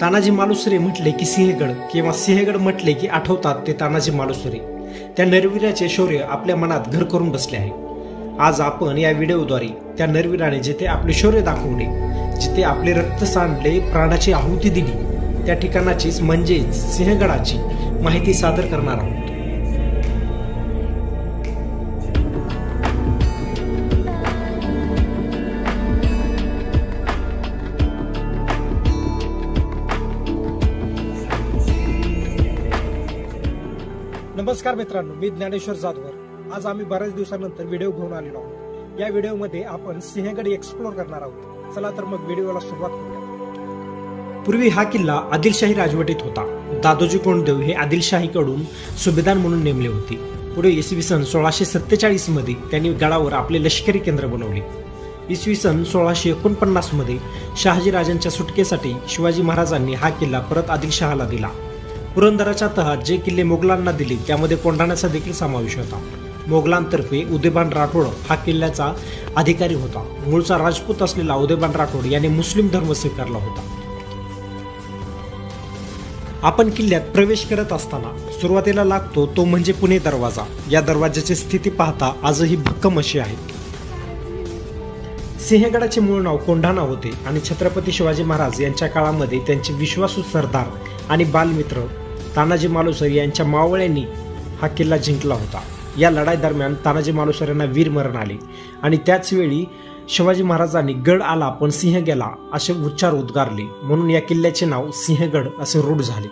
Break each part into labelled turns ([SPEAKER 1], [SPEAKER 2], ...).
[SPEAKER 1] तानाजी मालुसरे म्हटले की सिंहगड किंवा सिंहगड म्हटले की आठवतात ते तानाजी मालुसरे. त्या नरवीराचे शौर्य आपल्या मनात घर करून बसले आहे. आज आपण या व्हिडिओद्वारे त्या नरवीराने जिथे आपले शौर्य दाखवले जिथे आपले रक्त सांडले प्राणाची आहुती दिली त्या ठिकाणाचीच म्हणजेच सिंहगडाची माहिती सादर करणार आहोत. नमस्कार मित्रांनो मी ज्ञानेश्वर जाधवर. आज आम्ही बऱ्याच दिवसानंतर व्हिडिओ घेऊन आलेलो आहोत. या व्हिडिओमध्ये आपण सिंहगड एक्सप्लोर करणार आहोत. चला तर मग व्हिडिओला सुरुवात करूया. पूर्वी हा किल्ला आदिलशाही राजवटीत होता. दादोजी कोंडदेव हे आदिलशाहीकडून सुभेदार म्हणून नेमले होते. पुढे इसवी सन सोळाशे सत्तेचाळीसमध्ये त्यांनी गडावर आपले लष्करी केंद्र बनवले. इसवी सन सोळाशे एकोणपन्नासमध्ये शहाजीराजांच्या सुटकेसाठी शिवाजी महाराजांनी हा किल्ला परत आदिलशहाला दिला. पुरंदराच्या तहात जे किल्ले मोगलांना दिले त्यामध्ये कोंढाण्याचा देखील समावेश होता. मोगलांतर्फे उदयबान राठोड हा किल्ल्याचा अधिकारी होता. मूळचा राजपूत असलेला उदयबान राठोड याने मुस्लिम धर्म स्वीकारला होता. आपण किल्ल्यात प्रवेश करत असताना सुरुवातीला लागतो तो म्हणजे पुणे दरवाजा. या दरवाजाची स्थिती पाहता आजही भक्कम अशी आहे. सिंहगडाचे मूळ नाव कोंढाणा होते आणि छत्रपती शिवाजी महाराज यांच्या काळामध्ये त्यांचे विश्वासू सरदार आणि बालमित्र तानाजी मालुसरे यांच्या मावळ्यांनी हा किल्ला जिंकला होता. या लढाई दरम्यान तानाजी मालुसरे यांना वीर मरण आले आणि त्याच वेळी शिवाजी महाराजांनी गड आला पण सिंह गेला असे उच्चार उद्गारले. म्हणून या किल्ल्याचे नाव सिंहगड असे रूढ झाले.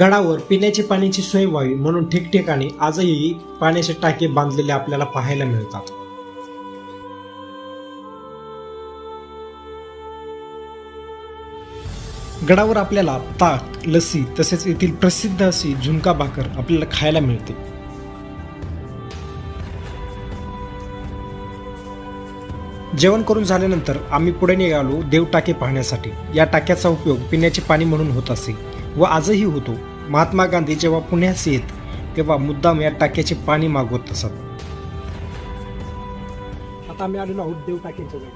[SPEAKER 1] गडावर पिण्याची पाण्याची सोय व्हावी म्हणून ठिकठिकाणी आजही पाण्याचे टाके बांधलेले आपल्याला पाहायला मिळतात. गडावर आपल्याला ताक लस्सी तसेच येथील प्रसिद्ध अशी झुणका भाकर आपल्याला खायला मिळते. जेवण करून झाल्यानंतर आम्ही पुढे निघालो देव टाके पाहण्यासाठी. या टाक्याचा उपयोग पिण्याचे पाणी म्हणून होत असे व आजही होतो. महात्मा गांधी जेव्हा पुण्यास येत तेव्हा मुद्दाम या टाक्याचे पाणी मागवत असत. आता आम्ही आलेलो आहोत देव टाक्यांच्या जवळ.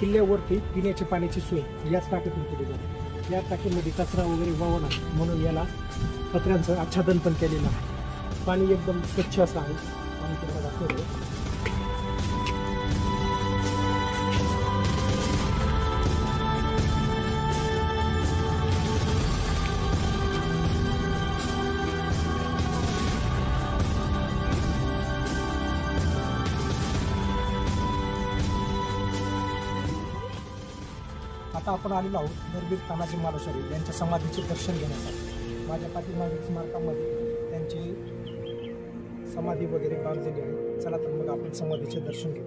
[SPEAKER 1] किल्ल्यावरती पिण्याची पाण्याची सोय याच टाक्यातून केली जाते. या टाकीमध्ये कचरा वगैरे व्हावा नाही म्हणून याला पत्र्यांचं आच्छादन पण केलेलं आहे. पाणी एकदम स्वच्छ असं आहे. पाणी तुम्हाला दाखवतो आता आपण आलेलो आहोत नरबीर तानाजी मालुसरे यांच्या समाधीचे दर्शन घेण्यासाठी. माझ्या पाठीमागे स्मारकामध्ये त्यांची समाधी वगैरे बांधलेली आहे. चला तर मग आपण समाधीचे दर्शन घेऊ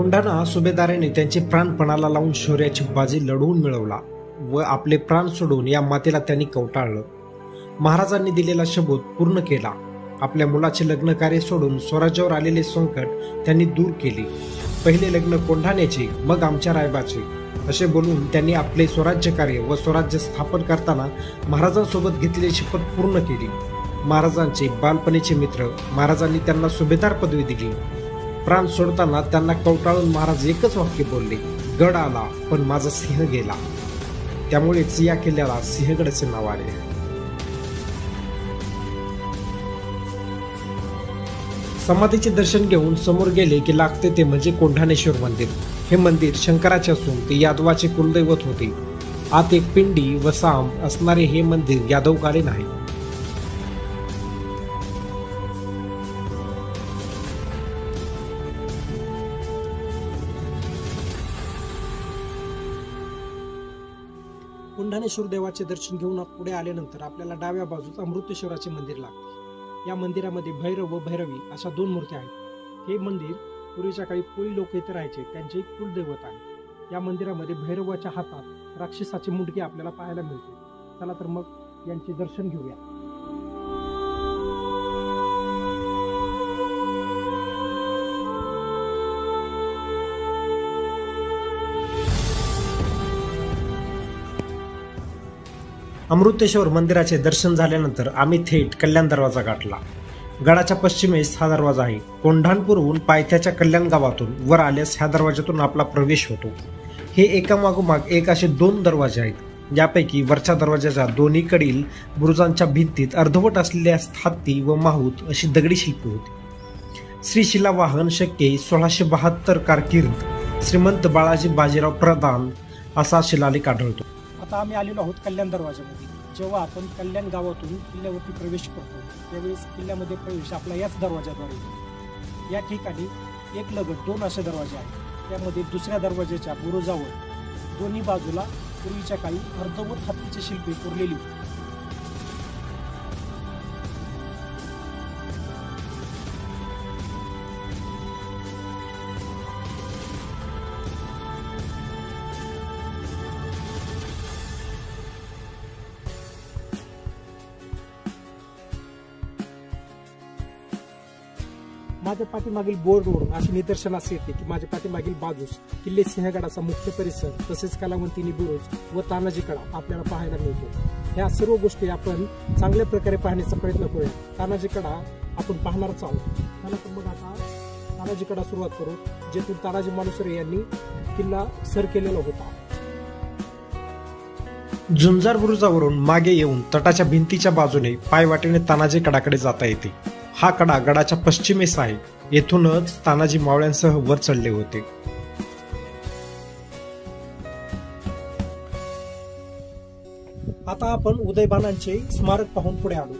[SPEAKER 1] कोंढाणा सुभेदाराने त्यांचे प्राणपणाला लावून शौर्याची बाजी लढवून मिळवला व आपले प्राण सोडून या मातेला त्यांनी कवटाळलं. महाराजांनी दिलेला शबूत पूर्ण केला. आपल्या मुलाचे लग्न कार्य सोडून स्वराज्यावर आलेले संकट त्यांनी दूर केले. पहिले लग्न कोंढाण्याचे मग आमच्या रायबाचे असे बोलून त्यांनी आपले स्वराज्य कार्य व स्वराज्य स्थापन करताना महाराजांसोबत घेतलेली शपथ पूर्ण केली. महाराजांचे बालपणीचे मित्र महाराजांनी त्यांना सुभेदार पदवी दिली. प्राण सोडताना त्यांना कवटाळून महाराज एकच वाक्य बोलले गड आला पण माझा सिंह गेला. त्यामुळेच या किल्ल्याला सिंहगडचे नाव आले. समाधीचे दर्शन घेऊन समोर गेले की लागते ते म्हणजे कोंढाणेश्वर मंदिर. हे मंदिर शंकराचे असून ते यादवाचे कुलदैवत होते. आत एक पिंडी व साम असणारे हे मंदिर यादवकालीन आहे. कोंढाणेश्वर देवाचे दर्शन घेऊन पुढे आल्यानंतर आपल्याला डाव्या बाजूस अमृतेश्वराचे मंदिर लागते. या मंदिरामध्ये भैरव व भैरवी अशा दोन मूर्त्या आहेत. हे मंदिर पूर्वीच्या काळी कोळी लोक इथे राहायचे. त्यांचे कुलदैवत आहे. या मंदिरामध्ये भैरवाच्या हातात राक्षसाची मुंडके आपल्याला पाहायला मिळते. चला तर मग यांचे दर्शन घेऊया. अमृतेश्वर मंदिराचे दर्शन झाल्यानंतर आम्ही थेट कल्याण दरवाजा गाठला. गडाच्या पश्चिमेस हा दरवाजा आहे. कोंढाणपूरहून पायथ्याच्या कल्याण गावातून वर आल्यास ह्या दरवाजातून आपला प्रवेश होतो. हे एकामागोमाग एक असे दोन दरवाजे आहेत. यापैकी वरच्या दरवाजाच्या दोन्हीकडील बुरुजांच्या भिंतीत अर्धवट असलेल्या हत्ती व माहूत अशी दगडी शिल्पी होती. श्रीशिला वाहन शक्य सोळाशे बहात्तर कारकीर्द श्रीमंत बाळाजी बाजीराव प्रधान असा शिलालेख आढळतो. आता आम्ही आलेलो आहोत कल्याण दरवाजामध्ये जेव्हा आपण कल्याण गावातून किल्ल्यावरती प्रवेश करतो त्यावेळेस किल्ल्यामध्ये प्रवेश आपला याच दरवाजाद्वारे होतो. या ठिकाणी एक लगत दोन असे दरवाजे आहेत. त्यामध्ये दुसऱ्या दरवाजाच्या बुरुजावर दोन्ही बाजूला पूर्वीच्या काळी अर्धवट हत्तीची शिल्पे कोरलेली होती. माझ्या पाठीमागील बोर्डवरून असे निदर्शनास येते की माझ्या पाठीमागील बाजूस किल्ले सिंहगडाचा मुख्य परिसर तसेच कलावंतीनी बुरुज व तानाजी कडा आपल्याला पाहायला मिळतो. ह्या सर्व गोष्टी आपण चांगल्या प्रकारे पाहण्याचा प्रयत्न करूया. तानाजी कडा आपण पाहणारच आहोत. त्याला तर मग आता तानाजी कडा सुरुवात करू जेथून तानाजी मालुसरे यांनी किल्ला सर केलेला होता. झुंजार बुरुजावरून मागे येऊन तटाच्या भिंतीच्या बाजूने पायवाटेने तानाजी कडाकडे जाता येते. हा कडा गडाच्या पश्चिमेस आहे. येथूनच तानाजी मावळ्यांसह वर चढले होते. आता आपण उदयबानांचे स्मारक पाहून पुढे आलो.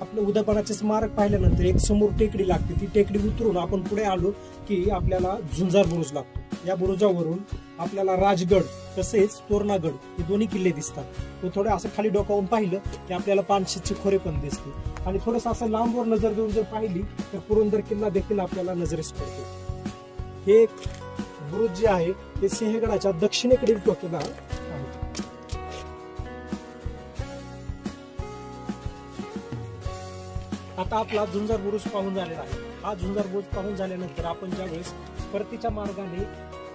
[SPEAKER 1] आपलं उदयबानाचे स्मारक पाहिल्यानंतर एक समोर टेकडी लागते. ती टेकडी उतरून आपण पुढे आलो की आपल्याला झुंजार बुरुज लागतो. या बुरुजावरून आपल्याला राजगड तसेच तोरणागड हे दोन्ही किल्ले दिसतात. तो थोडं असं खाली डोकावून पाहिलं की आपल्याला पानशेचे खोरे पण दिसते आणि थोडस असं लांबवर नजर देऊन जर पाहिली तर पुरंदर किल्ला देखील आपल्याला नजरेस पडतो. हे बुरुज जे आहे ते सिंहगडाच्या दक्षिणेकडील टोकेला आता आपला झुंजार बुरुज पाहून झालेला आहे. हा झुंजार बुरुज पाहून झाल्यानंतर आपण ज्यावेळेस परतीच्या मार्गाने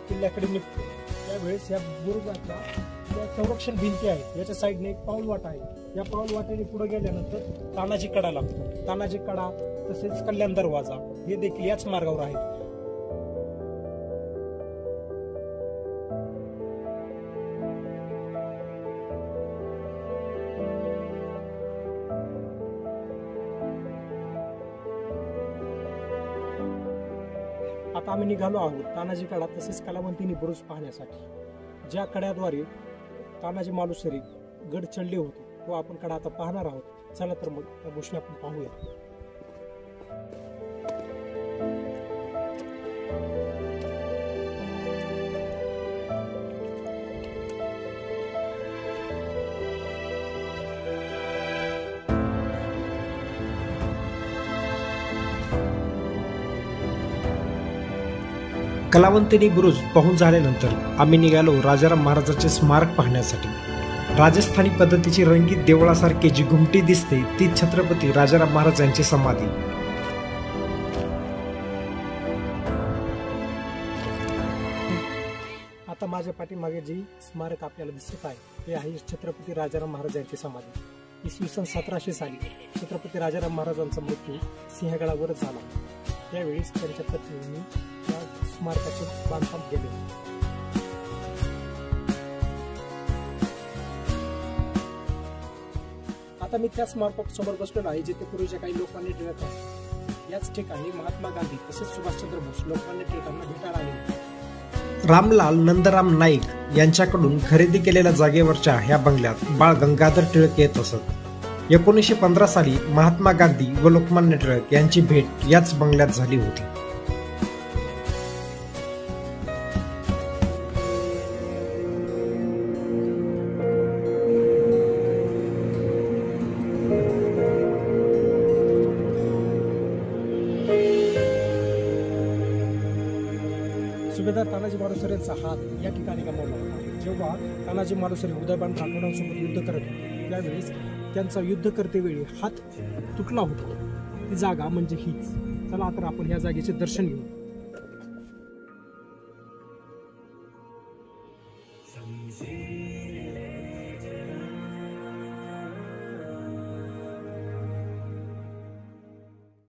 [SPEAKER 1] किल्ल्याकडे निघतो. त्यावेळेस या बुरुजाच्या या संरक्षण भिंती आहेत. याच्या साईडने एक पाऊलवाटा आहे. या पाऊल वाट्याने पुढे गेल्यानंतर तानाजी कडा लागतो. तानाजी कडा तसेच कल्याण दरवाजा हे देखील याच मार्गावर आहेत. आता आम्ही निघालो आहोत तानाजी कडा तसेच कलावंतीनी बुरुज पाहण्यासाठी. ज्या कड्याद्वारे तानाजी मालुसरी गड चढले होते तो आपण कडा आता पाहणार आहोत. चला तर मग त्या गोष्टी आपण पाहूया. कलावंतिनी बुरुज पाहून झाल्यानंतर आम्ही निघालो राजाराम महाराजांचे स्मारक पाहण्यासाठी. राजस्थानी पद्धतीची रंगीत देवळासारखी जी घुमटी दिसते ती छत्रपती राजाराम महाराज यांची समाधी. आता माझ्या पाठीमागे जी स्मारक आपल्याला दिसत आहे ते आहे छत्रपती राजाराम महाराज यांची समाधी. इसवी सन सतराशे साली छत्रपती राजाराम महाराजांचा मृत्यू सिंहगडावरच झाला. त्यावेळेस त्यांच्या पत्नींनी स्मारकाचे बांधकाम केले. आता मी त्या स्मारक समोर बसलेलो आहे जिथे पूर्वीच्या काही लोकांनी टिळक आहे याच ठिकाणी महात्मा गांधी तसेच सुभाषचंद्र बोस लोकांनी टिळकांना भेटायला आले रामलाल नंदराम नाईक यांच्याकडून खरेदी केलेल्या जागेवरच्या ह्या बंगल्यात बाळ गंगाधर टिळक येत असत. एकोणीसशे पंधरा साली महात्मा गांधी व लोकमान्य टिळक यांची भेट याच बंगल्यात झाली होती. सुभेदार तानाजी मालुसरे हात या ठिकाणी गमावला होता. जेव्हा तानाजी मालुसरे उदयबान राठोडांसोबत युद्ध करत होते त्यावेळेस त्यांचा युद्ध करतेवेळी हात तुटला होता. ती जागा म्हणजे हीच. चला तर आपण या जागेचे दर्शन घेऊ.